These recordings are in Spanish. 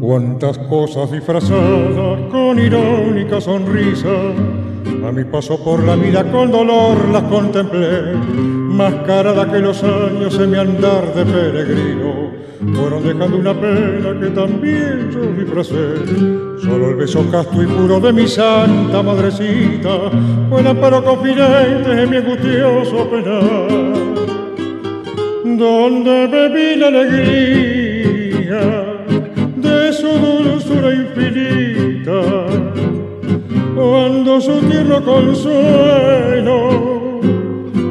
Cuántas cosas disfrazadas con irónica sonrisa. A mi paso por la vida con dolor las contemplé, mascarada que los años en mi andar de peregrino fueron dejando una pena que también yo disfracé. Solo el beso casto y puro de mi santa madrecita fue el amparo confidente en mi angustioso penar, donde bebí la alegría consuelo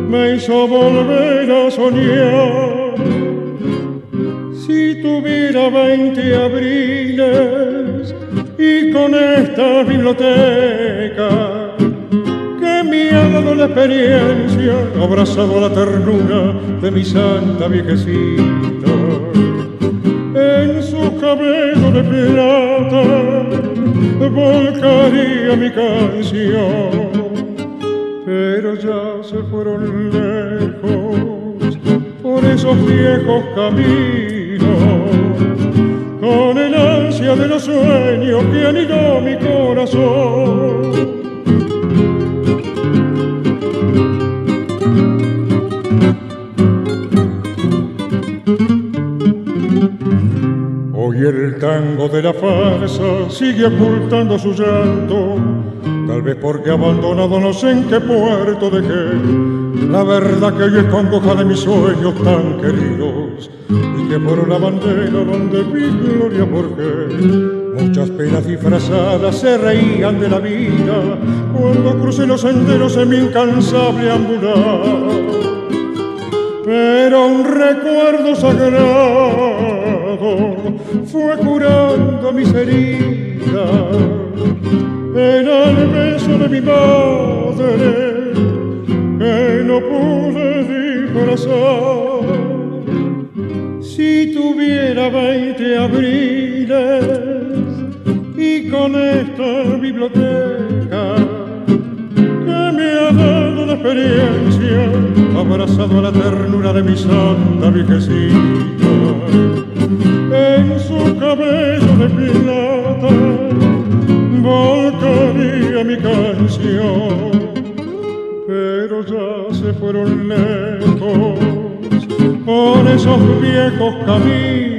me hizo volver a soñar. Si tuviera veinte abriles y con esta biblioteca que me ha dado la experiencia, abrazado la ternura de mi santa viejecita en su cabello de plata volcaría mi canción, pero ya se fueron lejos por esos viejos caminos, con el ansia de los sueños que anidó mi corazón. De la farsa sigue ocultando su llanto, tal vez porque abandonado no sé en qué puerto dejé la verdad que hoy es congoja mis sueños tan queridos y que por la bandera donde vi gloria qué Muchas penas disfrazadas se reían de la vida cuando crucé los senderos en mi incansable ambular pero un recuerdo sagrado fue curando mis heridas. Era el beso de mi madre que no pude disfrazar. Si tuviera veinte abriles y con esta biblioteca que me ha dado la experiencia, abrazado a la ternura de mi santa viejecita, volcaría mi canción, pero ya se fueron lejos por esos viejos caminos